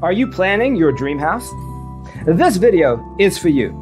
Are you planning your dream house? This video is for you.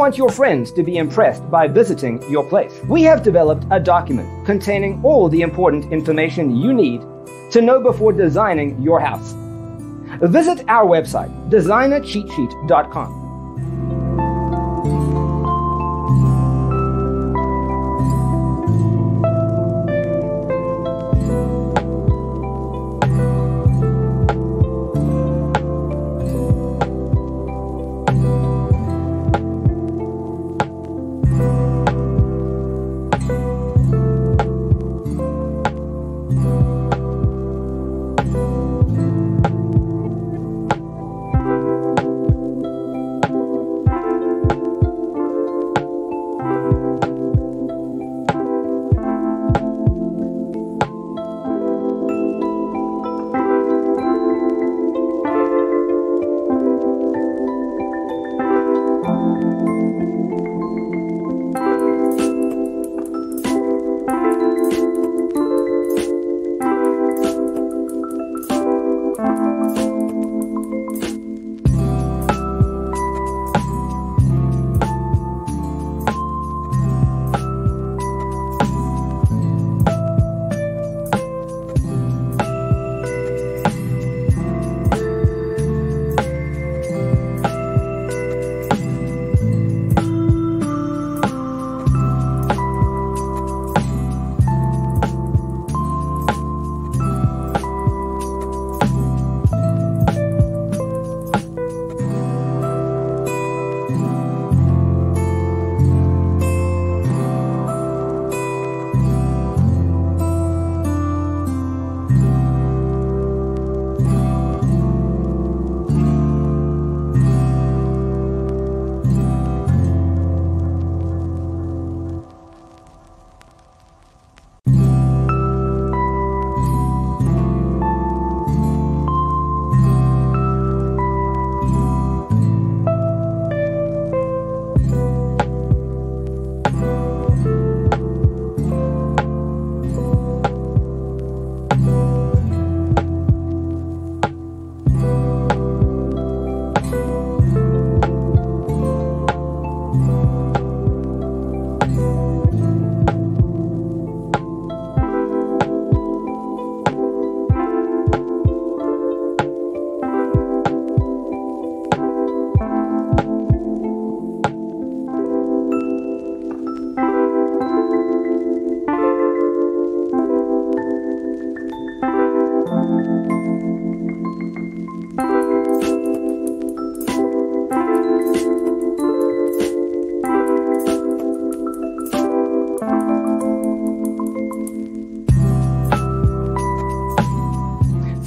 Want your friends to be impressed by visiting your place? We have developed a document containing all the important information you need to know before designing your house. Visit our website, designercheatsheet.com.